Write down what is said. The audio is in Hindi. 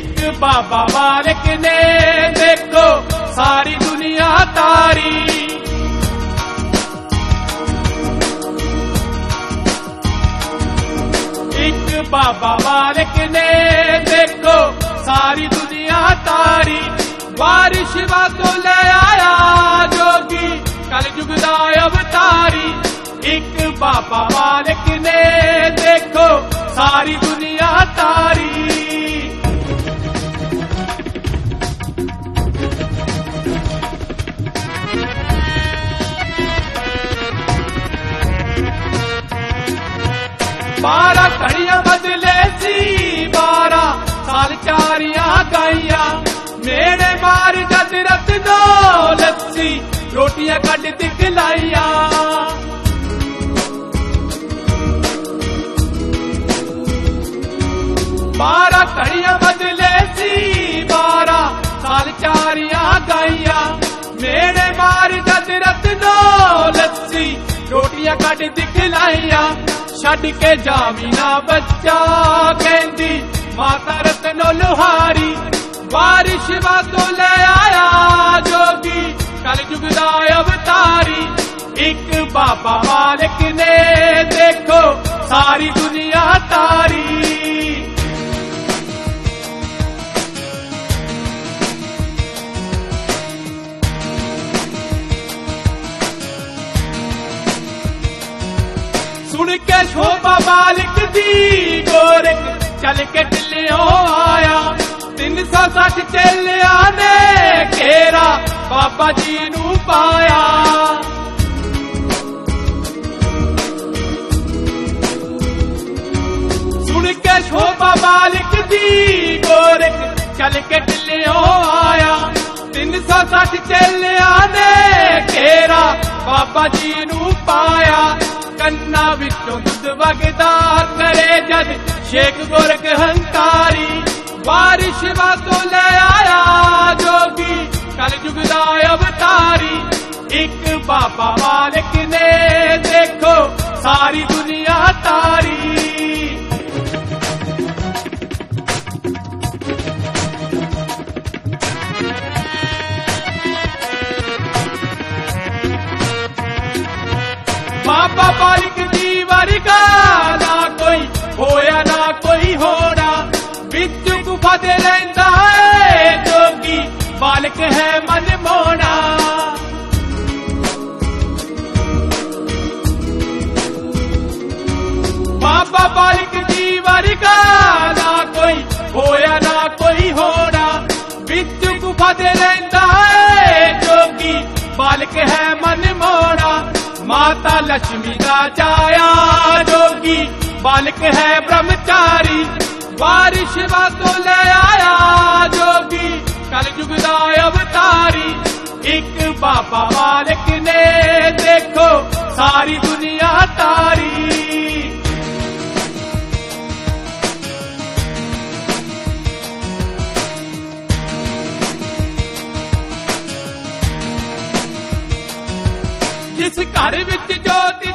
बाबा मालिक ने, देखो सारी दुनिया तारी। एक बाबा मालिक ने, देखो सारी दुनिया तारी। बारिश तो ले आया जोगी, कल जुगदा अवतारी। एक बाबा मालिक ने, देखो सारी दुनिया बारह घड़ियाँ बदले सी, बारह साल चारिया गाइया। मेरे मार जदरत दो लस्सी, रोटियाँ कट दिखलाइया। बारह घड़ियाँ बदले सी, बारह साल चारिया गाइया। मेरे मार जदरत दो लस्सी, रोटियाँ कट दिखलाइया। ਛੱਡ ਕੇ ਜਾਵੀ ਨਾ ਬੱਚਾ ਕਹਿੰਦੀ ਮਾਤਾ ਰਤਨੋ ਲੋਹਾਰੀ ਬਾਰਿਸ਼ ਵਾਤੋਂ ਲੈ ਆਇਆ ਜੋਗੀ ਕਲ ਯੁਗ ਦਾ ਅਵਤਾਰੀ ਇੱਕ ਬਾਬਾ ਮਾਲਕ ਨੇ ਦੇਖੋ ਸਾਰੀ ਦੁਨੀਆ ਤਾਰੀ सुन के शोभा मालिक दी गोरख चल के टिलियो आया तीन सौ सठ चलिया ने घेरा बाबा जी नू पाया सुन के शोभा मालिक दी गोरख चल के टिलियो आया तीन सौ सठ चलिया ने घेरा बाबा जी नू पाया ਕੰਨਾ बगदार करे जद शेख गोरख हंकारी। बारिश वा ले आया जोगी, कल जुगदा अवतारी। एक बाबा मालिक ने देखो, सारी दुनिया तारी। बाबा ਨਹੀਂ ਹੋਣਾ ਵਿੱਚ ਗੁਫਾ ਤੇ ਰਹਿੰਦਾ ਹੈ ਜੋਗੀ ਮਾਲਕ ਹੈ ਮਨ ਮੋਣਾ ਬਾਬਾ ਬਾਲਕ ਦੀ ਵਰਗਾ ਨਾ ਕੋਈ ਹੋਇਆ ਨਾ ਕੋਈ ਹੋਣਾ ਵਿੱਚ ਗੁਫਾ ਤੇ ਰਹਿੰਦਾ ਹੈ ਜੋਗੀ ਮਾਲਕ ਹੈ ਮਨ ਮੋਣਾ ਮਾਤਾ ਲక్ష్ਮੀ ਦਾ बालक है ब्रह्मचारी। बारिश वा तो ले आया जोगी। कल जुगदा अवतारी। एक बाबा बालक ने देखो, सारी दुनिया तारी। जिस घर जो ज्योति